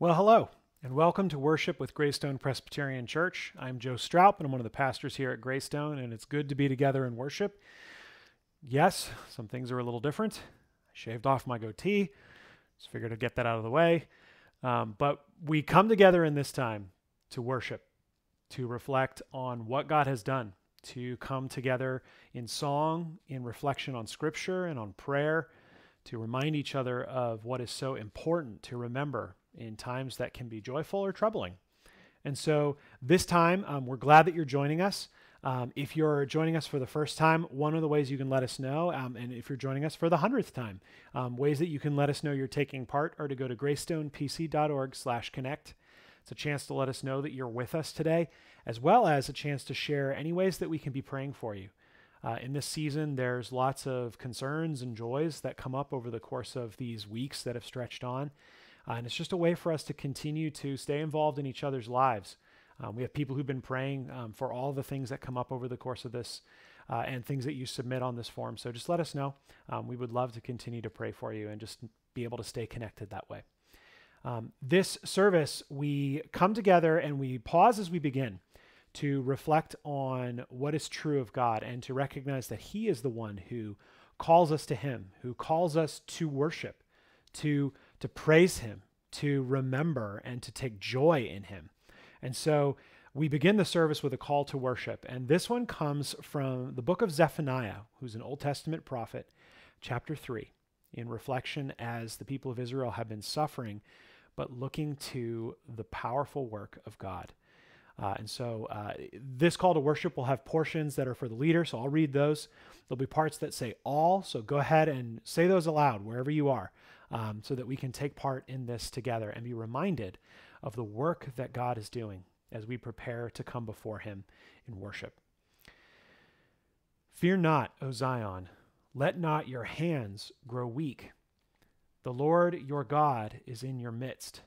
Well, hello, and welcome to worship with Graystone Presbyterian Church. I'm Joe Straub, and I'm one of the pastors here at Graystone, and it's good to be together in worship. Yes, some things are a little different. I shaved off my goatee, just figured I'd get that out of the way. Um, but we come together in this time to worship, to reflect on what God has done, to come together in song, in reflection on Scripture and on prayer, to remind each other of what is so important to remember in times that can be joyful or troubling. And so this time, um, we're glad that you're joining us. Um, if you're joining us for the first time, one of the ways you can let us know, um, and if you're joining us for the hundredth time, um, ways that you can let us know you're taking part are to go to graystonepc.org/connect. It's a chance to let us know that you're with us today, as well as a chance to share any ways that we can be praying for you. Uh, in this season, there's lots of concerns and joys that come up over the course of these weeks that have stretched on. Uh, and it's just a way for us to continue to stay involved in each other's lives. Um, we have people who've been praying um, for all the things that come up over the course of this uh, and things that you submit on this form. So just let us know. Um, we would love to continue to pray for you and just be able to stay connected that way. Um, this service, we come together and we pause as we begin to reflect on what is true of God and to recognize that He is the one who calls us to Him, who calls us to worship, to to praise him, to remember, and to take joy in him. And so we begin the service with a call to worship. And this one comes from the book of Zephaniah, who's an Old Testament prophet, chapter 3, in reflection as the people of Israel have been suffering, but looking to the powerful work of God. Uh, and so uh, this call to worship will have portions that are for the leader, so I'll read those. There'll be parts that say all, so go ahead and say those aloud wherever you are um, so that we can take part in this together and be reminded of the work that God is doing as we prepare to come before Him in worship. Fear not, O Zion, let not your hands grow weak. The Lord your God is in your midst,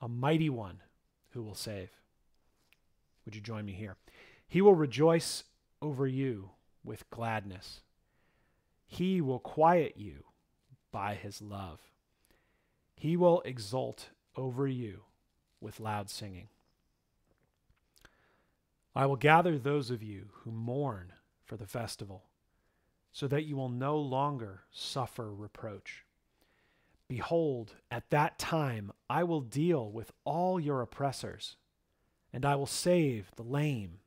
a mighty one who will save. Would you join me here? He will rejoice over you with gladness. He will quiet you by his love. He will exult over you with loud singing. I will gather those of you who mourn for the festival, so that you will no longer suffer reproach. Behold, at that time I will deal with all your oppressors, and I will save the lame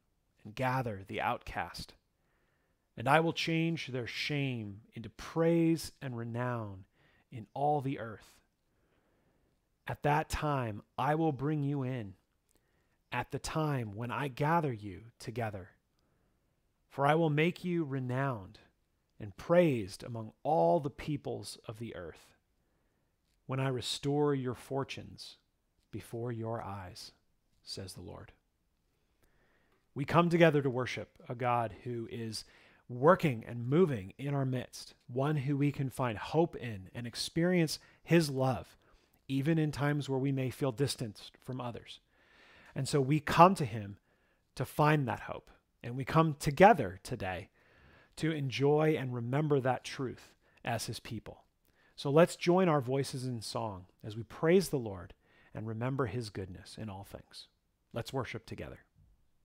and gather the outcast. And I will change their shame into praise and renown in all the earth. At that time, I will bring you in, at the time when I gather you together. For I will make you renowned and praised among all the peoples of the earth, when I restore your fortunes before your eyes, says the Lord. We come together to worship a God who is working and moving in our midst, one who we can find hope in and experience his love even in times where we may feel distanced from others. And so we come to Him to find that hope. And we come together today to enjoy and remember that truth as His people. So let's join our voices in song as we praise the Lord and remember His goodness in all things. Let's worship together.